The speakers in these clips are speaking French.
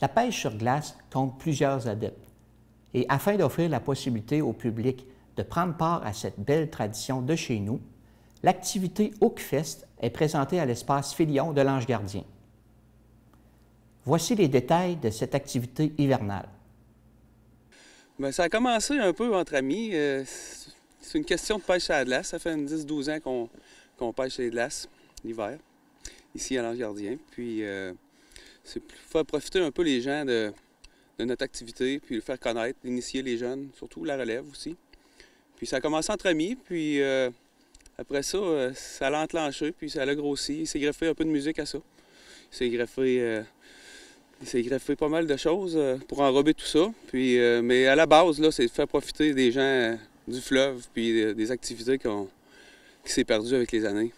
La pêche sur glace compte plusieurs adeptes. Et afin d'offrir la possibilité au public de prendre part à cette belle tradition de chez nous, l'activité Hookfest est présentée à l'espace Filion de l'Ange Gardien. Voici les détails de cette activité hivernale. Bien, ça a commencé un peu entre amis. Euh, c'est une question de pêche à la glace. Ça fait 10-12 ans qu'on pêche les glaces l'hiver, ici à l'Ange Gardien. Puis, euh, c'est faire profiter un peu les gens de, notre activité, puis le faire connaître, initier les jeunes, surtout la relève aussi. Puis ça a commencé entre amis, puis euh, après ça, euh, ça l'a enclenché, puis ça l'a grossi. Il s'est greffé un peu de musique à ça. Il s'est greffé, euh, pas mal de choses pour enrober tout ça. Puis, mais à la base, là, c'est de faire profiter des gens du fleuve, puis des activités qui, qui s'est perdu avec les années.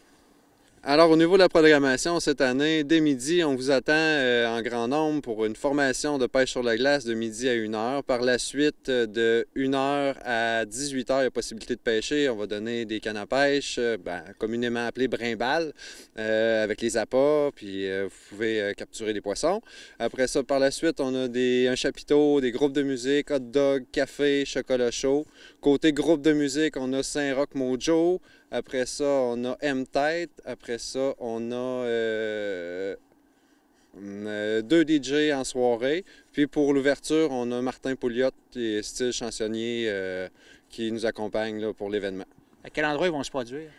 Alors, au niveau de la programmation, cette année, dès midi, on vous attend euh, en grand nombre pour une formation de pêche sur la glace de midi à 1h. Par la suite, euh, de 1h à 18h, il y a possibilité de pêcher. On va donner des cannes à pêche, euh, ben, communément appelées brimbales, avec les appâts, puis vous pouvez capturer des poissons. Après ça, par la suite, on a un chapiteau, des groupes de musique, hot dog, café, chocolat chaud. Côté groupe de musique, on a Saint-Roch Mojo, après ça, on a M-Tête. Après ça, on a euh, euh, deux DJ en soirée. Puis pour l'ouverture, on a Martin Pouliot, qui est style chansonnier, euh, qui nous accompagne pour l'événement. À quel endroit ils vont se produire?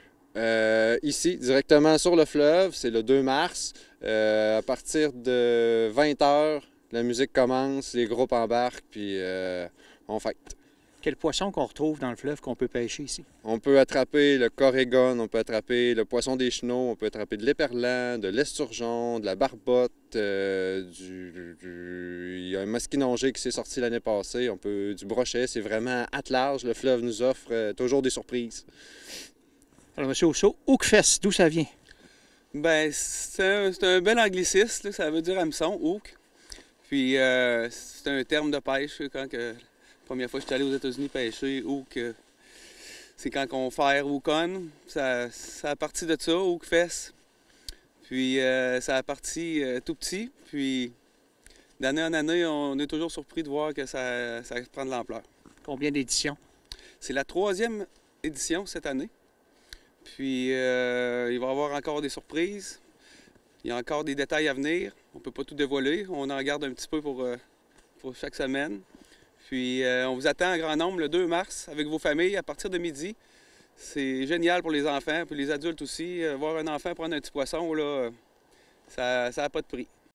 ici, directement sur le fleuve, c'est le 2 mars. à partir de 20 h, la musique commence, les groupes embarquent, puis on fête. Quel poisson qu'on retrouve dans le fleuve qu'on peut pêcher ici? On peut attraper le corégone, on peut attraper le poisson des chenaux, on peut attraper de l'éperlan, de l'esturgeon, de la barbotte, euh, du, Il y a un masquinongé qui s'est sorti l'année passée, on peut du brochet. C'est vraiment à large. Le fleuve nous offre euh, toujours des surprises. Alors, M. Osso, Hookfest, d'où ça vient? Ben, c'est un, bel anglicisme, ça veut dire hameçon, hook. Puis, euh, c'est un terme de pêche quand que première fois que je suis allé aux États-Unis pêcher, ou que c'est quand on fait con, ça, ça a parti de ça, fesse. Puis euh, ça a parti euh, tout petit, puis d'année en année, on est toujours surpris de voir que ça, ça prend de l'ampleur. Combien d'éditions? C'est la troisième édition cette année. Puis euh, il va y avoir encore des surprises. Il y a encore des détails à venir. On ne peut pas tout dévoiler. On en garde un petit peu pour, pour chaque semaine. Puis euh, on vous attend en grand nombre le 2 mars avec vos familles à partir de midi. C'est génial pour les enfants, puis les adultes aussi. Euh, voir un enfant prendre un petit poisson, là, ça n'a pas de prix.